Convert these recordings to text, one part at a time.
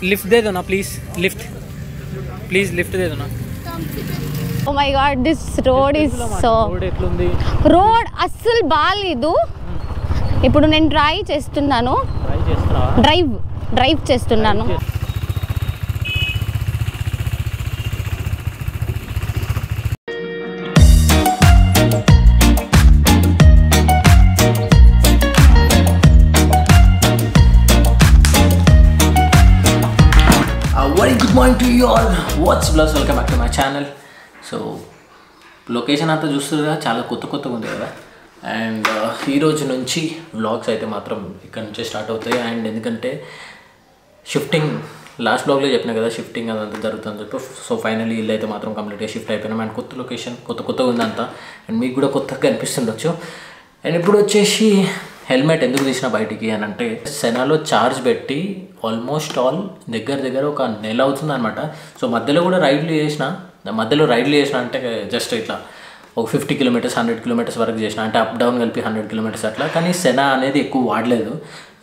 Lift दे दो ना प्लीज़ लिफ्ट ప్లీజ్ లిఫ్ట్ దేదు నా oh my god this road is so road ఎట్లుంది రోడ్ అస్సలు బాగాలేదు ఇప్పుడు నేను ట్రై చేస్తున్నాను ట్రై చేస్తున్నావా డ్రైవ్ డ్రైవ్ చేస్తున్నాను Good morning to you all what's bless welcome back to my channel so location అంతా చూస్తుందా చాలా కొత్త కొత్తగా ఉంది కదా. అండ్ uh, ఈ రోజు నుంచి వ్లాగ్స్ అయితే మాత్రం ఇక్కడ నుంచే స్టార్ట్ అవుతాయి. అండ్ ఎందుకంటే షిఫ్టింగ్ లాస్ట్ బ్లాగ్లో చెప్పిన కదా షిఫ్టింగ్ అదంతా జరుగుతుందని చెప్పి సో ఫైనల్లీ ఇల్లు అయితే మాత్రం కంప్లీట్గా షిఫ్ట్ అయిపోయినాం. అండ్ కొత్త లొకేషన్ కొత్త కొత్తగా ఉందంతా అండ్ మీకు కూడా కొత్తగా కనిపిస్తుండొచ్చు అండ్ ఇప్పుడు వచ్చేసి హెల్మెట్ ఎందుకు తీసిన బయటికి అని అంటే సెనాలో ఛార్జ్ పెట్టి ఆల్మోస్ట్ ఆల్ దగ్గర దగ్గర ఒక నెల అవుతుంది అనమాట సో మధ్యలో కూడా రైడ్లు చేసిన మధ్యలో రైడ్లు చేసిన అంటే జస్ట్ ఇట్లా ఒక ఫిఫ్టీ కిలోమీటర్స్ హండ్రెడ్ కిలోమీటర్స్ వరకు చేసిన అంటే అప్ డౌన్ కలిపి హండ్రెడ్ కిలోమీటర్స్ అట్లా. కానీ సెనా అనేది ఎక్కువ వాడలేదు.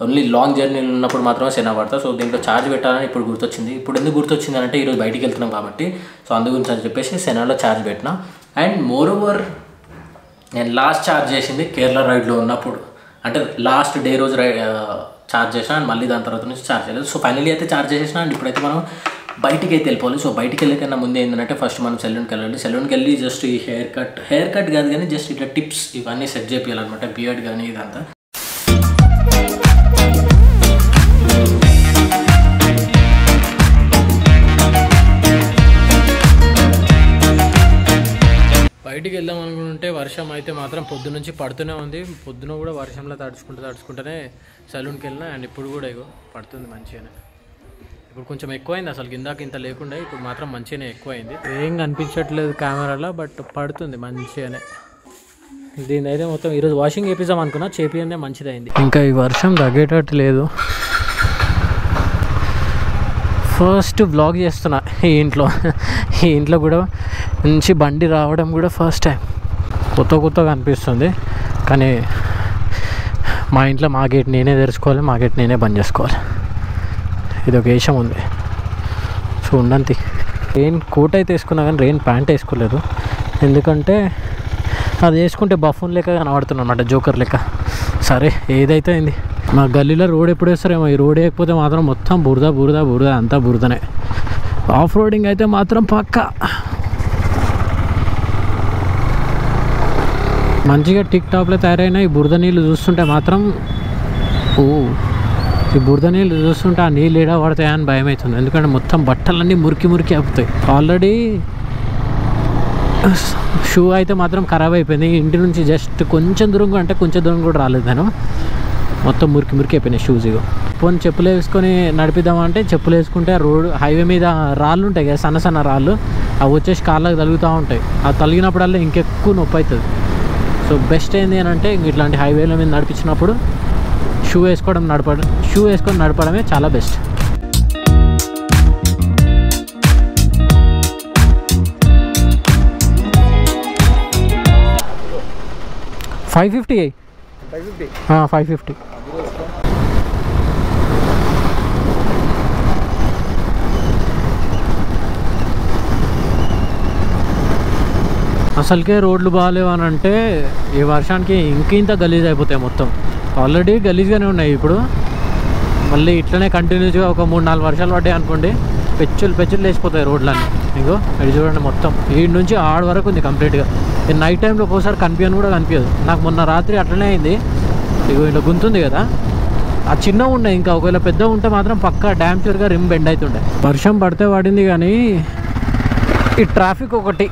ఓన్లీ లాంగ్ జర్నీ ఉన్నప్పుడు మాత్రమే సెనా పడతా సో దీంట్లో ఛార్జ్ పెట్టాలని ఇప్పుడు గుర్తొచ్చింది. ఇప్పుడు ఎందుకు గుర్తొచ్చింది అంటే ఈరోజు బయటికి వెళ్తున్నాం కాబట్టి. సో అందు గురించి అని చెప్పేసి సెనాలో ఛార్జ్ పెట్టిన. అండ్ మోర్ ఓవర్ నేను లాస్ట్ ఛార్జ్ చేసింది కేరళ రైడ్లో ఉన్నప్పుడు. అంటే లాస్ట్ డే రోజు రై ఛార్జ్ చేసిన అండ్ మళ్ళీ దాని తర్వాత నుంచి ఛార్జ్ చేయలేదు. సో ఫైనలీ అయితే ఛార్జ్ చేసేసిన అండ్ ఇప్పుడైతే మనం బయటికి అయితే వెళ్ళిపోవాలి. సో బయటికి వెళ్ళకన్నా ముందు ఏంటంటే ఫస్ట్ మనం సెలూన్కి వెళ్ళాలి. సెలూన్కి వెళ్ళి జస్ట్ ఈ హెయిర్ కట్ హెయిర్ కట్ కాదు కానీ జస్ట్ ఇట్లా టిప్స్ ఇవన్నీ సెట్ చేయాలన్నమాట బియర్డ్ కానీ ఇదంతా. బయటికి వెళ్దాం అనుకుంటే వర్షం అయితే మాత్రం పొద్దు నుంచి పడుతూనే ఉంది. పొద్దున కూడా వర్షంలో తడుచుకుంటూ తడుచుకుంటూనే సలూన్కి వెళ్ళినా అండ్ ఇప్పుడు కూడా ఇగో పడుతుంది మంచిగానే. ఇప్పుడు కొంచెం ఎక్కువైంది అసలు ఇందాక ఇంత లేకుండా ఇప్పుడు మాత్రం మంచిగానే ఎక్కువైంది. ఏం కనిపించట్లేదు కెమెరాలో బట్ పడుతుంది మంచిగానే. దీని అయితే మొత్తం ఈరోజు వాషింగ్ చేపిద్దాం అనుకున్నా చేపియనే మంచిదైంది. ఇంకా ఈ వర్షం తగ్గేటట్టు లేదు. ఫస్ట్ బ్లాగ్ చేస్తున్నా ఈ ఇంట్లో. ఈ ఇంట్లో కూడా నుంచి బండి రావడం కూడా ఫస్ట్ టైం కొత్త కొత్తగా అనిపిస్తుంది. కానీ మా ఇంట్లో మా గేట్ నేనే తెరుచుకోవాలి మా గేట్ నేనే బంద్ చేసుకోవాలి. ఇది ఒక వేషం ఉంది. సో ఉండంతి. రెయిన్ కోట్ అయితే వేసుకున్నా కానీ రెయిన్ ప్యాంట్ వేసుకోలేదు. ఎందుకంటే అది వేసుకుంటే బఫూన్ లెక్క కనబడుతున్నా అనమాట జోకర్ లెక్క. సరే ఏదైతే అయింది. మా గల్లీలో రోడ్ ఎప్పుడు వేస్తారేమో ఈ రోడ్ వేయకపోతే మాత్రం మొత్తం బురద బురద బురద అంతా బురదనే. ఆఫ్ రోడింగ్ అయితే మాత్రం పక్కా. మంచిగా టిక్ టాప్లో తయారైన ఈ బురద నీళ్ళు చూస్తుంటే మాత్రం ఓ ఈ బురద నీళ్ళు చూస్తుంటే ఆ నీళ్ళు ఏడా పడతాయని భయం అవుతుంది ఎందుకంటే మొత్తం బట్టలన్నీ మురికి మురికి అవుతాయి ఆల్రెడీ షూ అయితే మాత్రం ఖరాబ్ అయిపోయింది. ఇంటి నుంచి జస్ట్ కొంచెం దూరం అంటే కొంచెం దూరం కూడా రాలేదు నేను. మొత్తం మురికి మురికి అయిపోయినాయి షూస్ ఇగో. పోనీ చెప్పులు వేసుకొని నడిపిద్దామంటే చెప్పులు వేసుకుంటే రోడ్ హైవే మీద రాళ్ళు ఉంటాయి కదా సన్న సన్న రాళ్ళు. అవి వచ్చేసి కాళ్ళకు తలుగుతూ ఉంటాయి. ఆ తగిలినప్పుడల్లా ఇంకెక్కువ నొప్పి అవుతుంది. సో బెస్ట్ ఏంది అని అంటే ఇంక ఇట్లాంటి హైవేల మీద నడిపించినప్పుడు షూ వేసుకోవడం నడపడం షూ వేసుకొని నడపడమే చాలా best. Five fifty. Five fifty? అసలుకే రోడ్లు బాగాలేవని అని అంటే ఈ వర్షానికి ఇంక ఇంత గలీజ్ అయిపోతాయి మొత్తం. ఆల్రెడీ గలీజ్గానే ఉన్నాయి ఇప్పుడు. మళ్ళీ ఇట్లనే కంటిన్యూస్గా ఒక మూడు నాలుగు వర్షాలు పడ్డాయి అనుకోండి పెచ్చులు పెచ్చులు లేచిపోతాయి రోడ్లన్నీ. ఇగో ఇది చూడండి మొత్తం. ఈ నుంచి ఆడ వరకు ఉంది కంప్లీట్గా నైట్ టైంలో ఒకసారి కనిపించను కూడా కనిపించదు నాకు మొన్న రాత్రి అట్లనే అయింది. ఇగో ఇంట్లో గుంతుంది కదా. ఆ చిన్న ఉండే ఇంకా. ఒకవేళ పెద్ద ఉంటే మాత్రం పక్కా డ్యామ్ చూరుగా రిమ్ బెండ్ అవుతుండే. వర్షం పడితే పడింది కానీ ఈ ట్రాఫిక్ ఒకటి.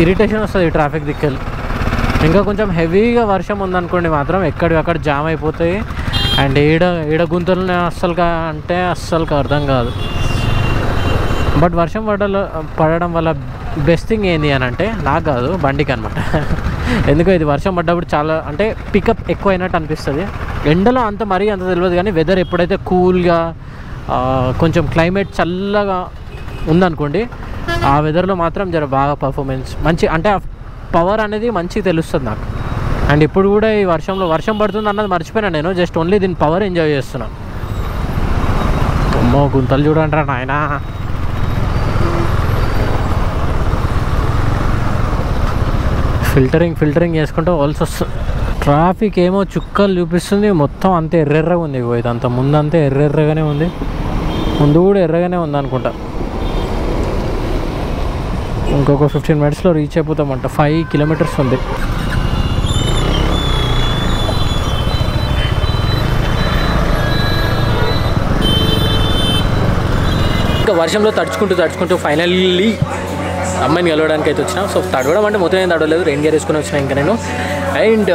ఇరిటేషన్ వస్తుంది ట్రాఫిక్ దిక్కలు. ఇంకా కొంచెం హెవీగా వర్షం ఉందనుకోండి మాత్రం ఎక్కడివి అక్కడ జామ్ అయిపోతాయి. అండ్ ఈడ ఈడ గుంతలు అస్సలు అంటే అస్సలు అర్థం కాదు. బట్ వర్షం పడాల పడడం వల్ల బెస్ట్ థింగ్ ఏంది అని అంటే నాకు కాదు బండికి అనమాట ఎందుకో ఇది వర్షం పడ్డప్పుడు చాలా అంటే పికప్ ఎక్కువ అయినట్టు అనిపిస్తుంది. ఎండలో అంత మరీ అంత తెలియదు కానీ వెదర్ ఎప్పుడైతే కూల్గా కొంచెం క్లైమేట్ చల్లగా ఉందనుకోండి ఆ వెదర్లో మాత్రం జర బాగా పర్ఫార్మెన్స్ మంచి అంటే ఆ పవర్ అనేది మంచిగా తెలుస్తుంది నాకు. అండ్ ఇప్పుడు కూడా ఈ వర్షంలో వర్షం పడుతుంది అన్నది మర్చిపోయినా నేను జస్ట్ ఓన్లీ దీని పవర్ ఎంజాయ్ చేస్తున్నాను అమ్మో గుంతలు చూడంటారా నాయనా. ఫిల్టరింగ్ ఫిల్టరింగ్ చేసుకుంటూ పోవాల్సి వస్తుంది ట్రాఫిక్ ఏమో చుక్కలు చూపిస్తుంది మొత్తం అంతే ఎర్రెర్రగా ఉంది ఇగో ఇదంతా. ముందు అంతే ఎర్రెర్రగానే ఉంది. ముందు కూడా ఎర్రగానే ఉంది అనుకుంటా ఇంకొక ఫిఫ్టీన్ మినిట్స్లో రీచ్ అయిపోతామంట. ఫైవ్ కిలోమీటర్స్ ఉంది. ఇంకా వర్షంలో తడుచుకుంటూ తడుచుకుంటూ ఫైనల్లీ అమ్మాయిని కలవడానికి అయితే వచ్చినా. సో తడవడం అంటే మొత్తం ఏం తడవలేదు. రెయిన్ గేర్ వేసుకుని వచ్చిన ఇంకా నేను. అండ్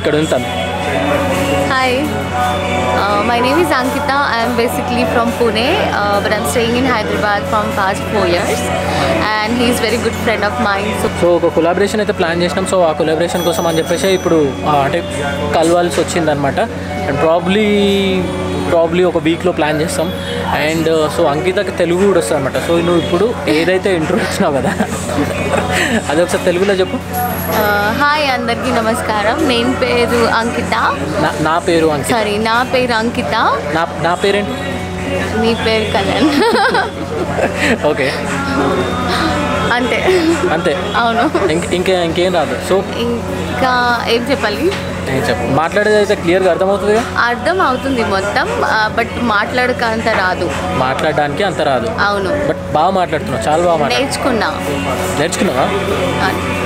ఇక్కడ ఉంటాను. Hi, uh, my name is Ankita. I am basically from Pune, uh, but I'm staying in Hyderabad from past four years. And he's very good friend of mine. So so ఒక collaboration అయితే plan చేసినాం so ఆ collaboration కోసం అని చెప్పేసి ఇప్పుడు ఆ, అంటే కలవాల్సి వచ్చిందనమాట అండ్ ప్రాబ్లీ ప్రాబ్లీ ఒక వీక్లో ప్లాన్ చేస్తాం. అండ్ సో అంకితకి తెలుగు కూడా వస్తుంది అనమాట సో నువ్వు ఇప్పుడు ఏదైతే ఇచ్చినావు కదా అది ఒకసారి తెలుగులో చెప్పు. హాయ్ అందరికీ నమస్కారం. నేను పేరు అంకిత. నా నా పేరు అంకిత. సారీ నా పేరు అంకిత. నా నా పేరేంటి? మీ పేరు కళ్యాణ్. ఓకే అంతే. అంతే. అవును. ఇంక ఇంకా రాదు. సో ఇంకా ఏం చెప్పాలి? మాట్లాడేది అయితే క్లియర్గా అర్థమవుతుందిగా? అర్థం అవుతుంది మొత్తం బట్ మాట్లాడక అంత రాదు. మాట్లాడడానికి అంత రాదు. అవును. బట్ బాగా మాట్లాడుతున్నావు చాలా బాగా నేర్చుకున్నా. నేర్చుకున్నావా?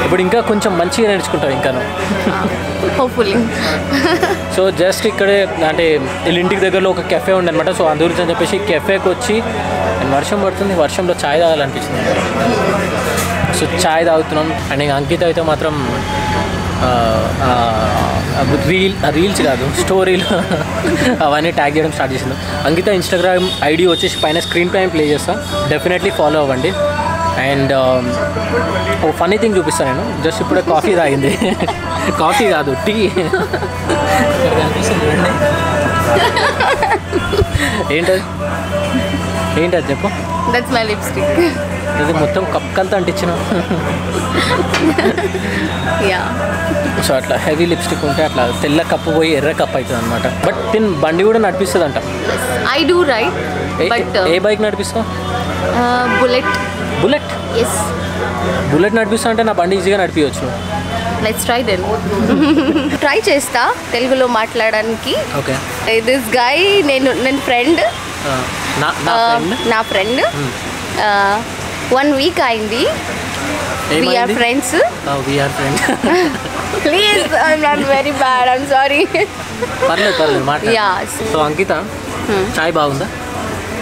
ఇప్పుడు ఇంకా కొంచెం మంచిగా నేర్చుకుంటావు ఇంకా హోప్ఫుల్లీ సో జస్ట్ ఇక్కడే అంటే వీళ్ళ ఇంటికి దగ్గరలో ఒక కెఫే ఉందన్నమాట. సో అందు గురించి అని చెప్పేసి కెఫేకి వచ్చి వర్షం పడుతుంది వర్షంలో ఛాయ్ తాగాలనిపించింది. సో ఛాయ్ తాగుతున్నాం. అండ్ ఇంకా అంకిత అయితే మాత్రం రీల్ రీల్స్ కాదు స్టోరీలు అవన్నీ ట్యాగ్ చేయడం స్టార్ట్ చేసింది. అంకిత ఇన్స్టాగ్రామ్ ఐడి వచ్చేసి పైన స్క్రీన్ పైన ప్లే చేస్తా. డెఫినెట్లీ ఫాలో అవ్వండి. అండ్ ఓ ఫనీ థింగ్ చూపిస్తాను నేను. జస్ట్ ఇప్పుడే కాఫీ తాగింది. కాఫీ కాదు టీ. ఏంటది? ఏంటది చెప్పు. దట్స్ మై లిప్స్టిక్ ఇది మొత్తం కప్పకంతా అంటించిన. యా సో అట్లా హెవీ లిప్స్టిక్ ఉంటే అట్లా తెల్ల కప్పు పోయి ఎర్ర కప్పు అవుతుంది అనమాట బట్ తిన్ బండి కూడా నడిపిస్తుంది అంట I do right but a bike నడిపిస్తావు? Bullet bullet yes bullet నడిపిస్తా అంటే నా బండి ఈజీగా నడిపించవచ్చు లెట్స్ ట్రై దెన్ ట్రై చేస్తా తెలుగులో మాట్లాడడానికి. ఓకే దిస్ గాయ్ నేను నేను ఫ్రెండ్ నా నా ఫ్రెండ్ వన్ వీక్ అయింది. We're friends we're friend please I'm not very bad I'm sorry పర్లేదు పర్లేదు మాట యా సో అంకిత చాయ్ బాగుందా?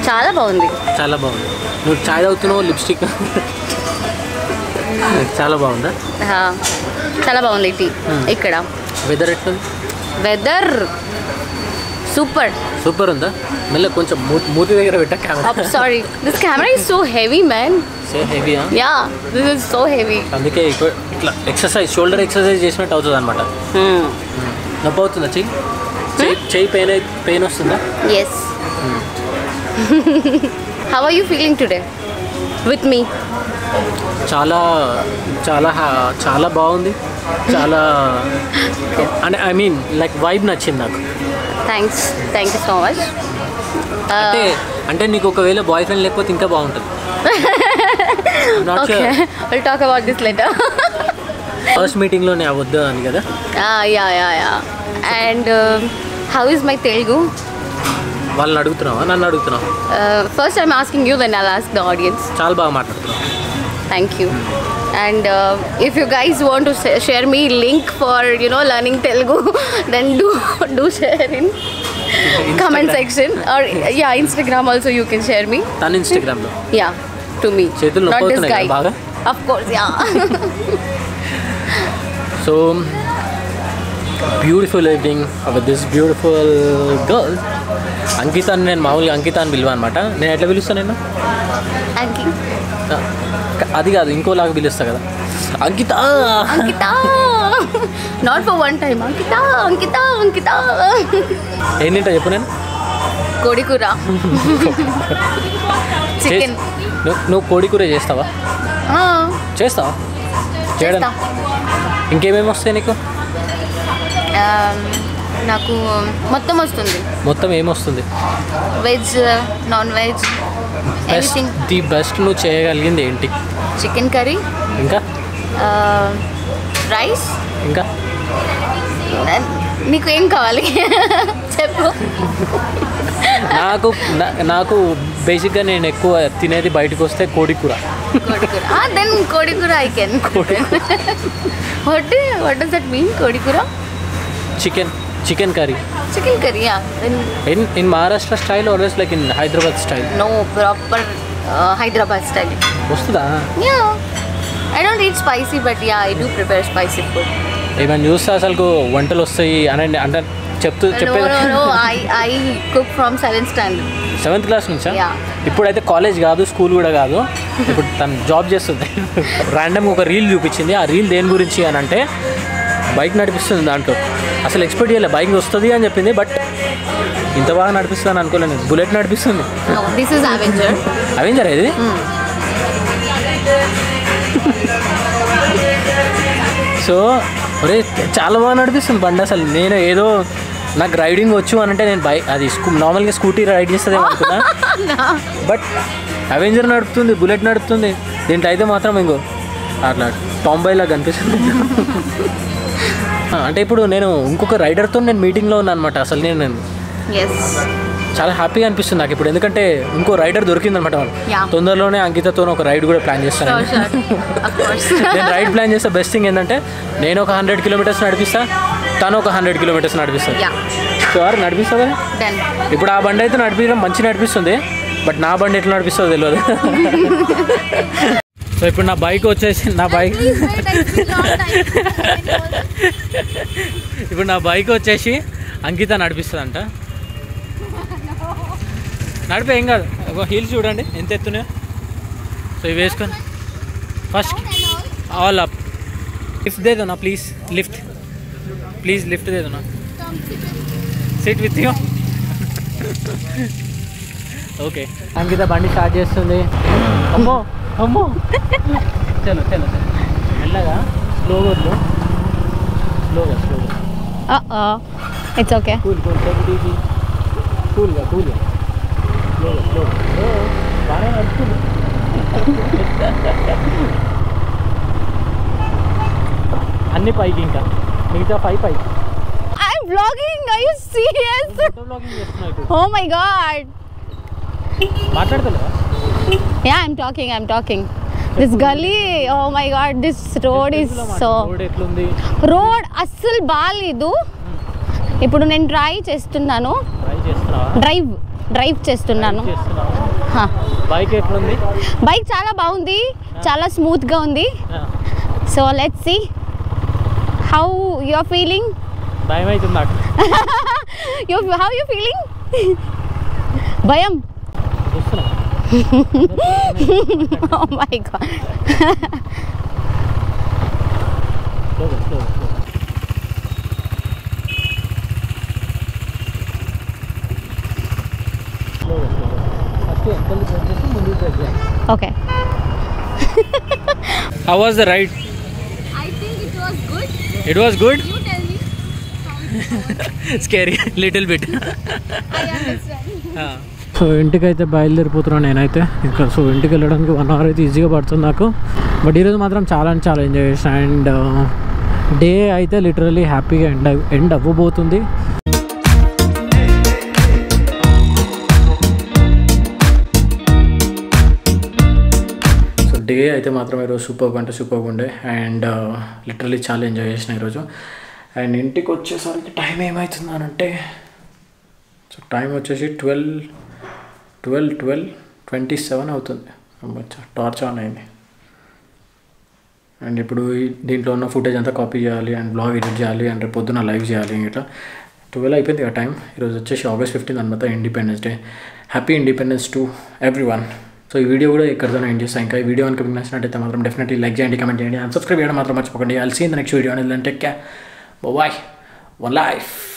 చాలా బాగుంది. చాలా బాగుంది. నువ్వు చాయ్ తాగుతున్నావు లిప్స్టిక్? చాలా బాగుందా? హా, చాలా బాగుంది టీ. ఇక్కడ. వెదర్ ఎట్లుంది? వెదర్ సూపర్ సూపర్ ఉందా? మెల్ల కొంచెం మూతి దగ్గర పెట్టా camera sorry this camera is so heavy man say హెవీయా yeah this is so heavy అందుకే ఇట్లా ఎక్సర్సైజ్ షోల్డర్ ఎక్సర్సైజ్ చేసినట్టు అవుతుంది అనమాట నొప్పి అవుతుందా చెయ్యి? చెయ్యి చెయ్యి పెయిన్ పెయిన్ వస్తుందా? Yes how are you feeling today with me చాలా చాలా చాలా బాగుంది. చాలా అంటే ఐ మీన్ లైక్ వైబ్ నచ్చింది నాకు. Thanks thank you so much అంటే అంటే నీకు ఒకవేళ బాయ్ ఫ్రెండ్ లేకపోతే ఇంకా బాగుంటుంది. Okay will talk about this letter first మీటింగ్లోనే అవద్దు అని కదా? Yeah yeah yeah and how is my Telugu వాళ్ళని అడుగుతున్నావా? నన్ను అడుగుతున్నావా? First I'm asking you then I'll ask the audience చాలా బాగా మాట్లాడుతున్నావు. Thank you and if you guys want to share me link for you know learning Telugu then do do share in comment section or yeah instagram also you can share me తను ఇన్స్టాగ్రామ్లో yeah to me చేతులు not this నొప్పి guy బాగా of course yeah so beautiful evening with this beautiful girl Ankita అని నేను మామూలుగా అంకిత అని పిలువ అనమాట నేను ఎట్లా పిలుస్తాను నేను thank you ఆ, అది కాదు ఇంకోలాగా పిలుస్తా కదా. అంకిత! ankita not for one time ankita ankita ankita ఏం తింటా చెప్పు నేను? chicken. చేస్- నువ్వు నువ్వు కోడి కూర చేస్తావా చేస్తావా? చేయడం. ఇంకేమేమి వస్తాయి నీకు? నాకు మొత్తం వస్తుంది. మొత్తం ఏమొస్తుంది veg non veg the best నువ్వు చేయగలిగింది ఏంటి? చికెన్ కర్రీ ఇంకా? రైస్. ఇంకా? నీకు ఏం కావాలి? చెప్పు. నాకు నాకు బేసిక్గా నేను ఎక్కువ తినేది బయటకు వస్తే కోడి కూర కోడికూర then కోడికూర. I can what what does that mean కోడికూర? Chicken chicken curry chicken curry in in Maharashtra style always like in Hyderabad style no proper Hyderabad style. వస్తుందా? Yeah. I don't eat spicy but yeah I do prepare spicy food ఏమైనా చూస్తే అసలు వంటలు వస్తాయి అని అంటే చెప్తూ చెప్పేది no I I cook from seventh standard seventh class నుంచా. ఇప్పుడైతే కాలేజ్ కాదు స్కూల్ కూడా కాదు. ఇప్పుడు తను జాబ్ చేస్తుంది. ర్యాండమ్గా ఒక రీల్ చూపించింది. ఆ రీల్ దేని గురించి అని అంటే బైక్ నడిపిస్తుంది దాంట్లో. అసలు ఎక్స్పెక్ట్ చేయలే బైక్ వస్తుంది అని చెప్పింది బట్ ఇంత బాగా నడిపిస్తుంది అనుకోలేను బుల్లెట్ నడిపిస్తుంది. దిస్ ఇస్ అవెంజర్ అవేం ఇది సో ఒరే చాలా బాగా నడిపిస్తుంది బండి అసలు. నేను ఏదో నాకు రైడింగ్ వచ్చు అని అంటే నేను బైక్ అది నార్మల్గా స్కూటీ రైడ్ చేస్తుందేమో అనుకున్నా. బట్ అవెంజర్ నడుపుతుంది బుల్లెట్ నడుపుతుంది. దీంట్లో అయితే మాత్రం ఇంకో అట్లా టాంబాయ్లా కనిపిస్తుంది అంటే ఇప్పుడు నేను ఇంకొక రైడర్తో నేను మీటింగ్లో ఉన్నాను అనమాట అసలు నేను చాలా హ్యాపీగా అనిపిస్తుంది నాకు ఇప్పుడు. ఎందుకంటే ఇంకో రైడర్ దొరికిందనమాట Yeah. తొందరలోనే అంకితతో ఒక రైడ్ కూడా ప్లాన్ చేస్తాను నేను. రైడ్ ప్లాన్ చేస్తే బెస్ట్ థింగ్ ఏంటంటే నేను ఒక హండ్రెడ్ కిలోమీటర్స్ నడిపిస్తా తను ఒక హండ్రెడ్ కిలోమీటర్స్ నడిపిస్తాను సార్ నడిపిస్తా కదా డన్ ఇప్పుడు ఆ బండి అయితే నడిపించడం మంచి నడిపిస్తుంది బట్ నా బండి ఎట్లా నడిపిస్తుందో తెలియదు సో ఇప్పుడు నా బైక్ వచ్చేసి నా బైక్ ఇప్పుడు నా బైక్ వచ్చేసి అంకిత నడిపిస్తుందంట. నడిపే ఏం కాదు. హీల్స్ చూడండి ఎంత ఎత్తున్నాయో. సో ఇవి వేసుకొని ఫస్ట్ ఆల్ అప్. లిఫ్ట్ దేదో నా ప్లీజ్ లిఫ్ట్. ప్లీజ్ లిఫ్ట్ దేదో నా sit with you okay. Ankita బండి స్టార్ట్ చేస్తుంది. అమ్మో అమ్మో. చలో చలో చలో. మెల్లగా స్లోగా స్లోగా స్లోగా. It's okay. కూల్ కూల్ కూల్గా కూల్గా స్లోగా స్లోగా బాగా నడుస్తుంది అన్ని పైకి ఇంకా మిగతా పై serious? ఫోటో బ్లాగింగ్ చేస్తున్నావు ఇప్పుడు Oh my god. మాట్లాడతలేవా Yeah, I'm talking. I'm talking. This gully. Oh my god. This road is so. Road road అస్సలు బాగాలేదు ఇప్పుడు నేను ట్రై చేస్తున్నాను డ్రైవ్ డ్రైవ్ చేస్తున్నాను. బైక్ ఎట్లుంది? బైక్ చాలా బాగుంది. చాలా స్మూత్గా ఉంది. So let see how you are feeling భయం అవుతుంది నాకు యూ హౌ యూ ఫీలింగ్ భయం చూస్తున్నావా ఓ మై గాడ్ స్లోగా స్లోగా స్లోగా స్లోగా స్లోగా ఫస్ట్ వెనకాల బ్రేక్ చేసి ముందుకు చేయాలి okay how was the ride I think it was good it was good you tell me scary little bit I understand so ఇంటికి అయితే బయలుదేరిపోతున్నాను నేనైతే. ఇంకా సో ఇంటికి వెళ్ళడానికి వన్ అవర్ అయితే ఈజీగా పడుతుంది నాకు. బట్ ఈరోజు మాత్రం చాలా అంటే చాలా ఎంజాయ్ చేసాను. అండ్ డే అయితే లిటరలీ హ్యాపీగా ఎండ్ ఎండ్ అవ్వబోతుంది. డే అయితే మాత్రం ఈరోజు సూపర్గా అంటే సూపర్గా ఉండే. అండ్ లిటరలీ uh, చాలా ఎంజాయ్ చేసిన ఈరోజు. అండ్ ఇంటికి వచ్చేసరికి టైం ఏమవుతుందనంటే సో టైం వచ్చేసి twelve twelve twelve twenty seven అవుతుంది టార్చ్ ఆన్ అయింది. అండ్ ఇప్పుడు దీంట్లో ఉన్న ఫుటేజ్ అంతా కాపీ చేయాలి అండ్ బ్లాగ్ ఎడిట్ చేయాలి అండ్ రేపు పొద్దున లైవ్ చేయాలి ఇట్లా. ట్వెల్వ్ అయిపోయింది ఆ టైం ఈరోజు వచ్చేసి ఆగస్ట్ ఫిఫ్టీన్ అనమాట independence day happy independence to everyone so ఈ వీడియో కూడా ఇక్కడతో ఎండ్ చేస్తాను ఇంకా ఈ వీడియో కనుక మీకు నచ్చినట్టయితే మాత్రం డెఫినెట్లీ లైక్ చేయండి కమెంట్ చేయండి అండ్ సబ్స్క్రైబ్ చేయడం మాత్రం మర్చిపోకండి. అల్సి నెక్స్ట్ వీడియో అనేది టెక్ బాయ్ వన్ లైఫ్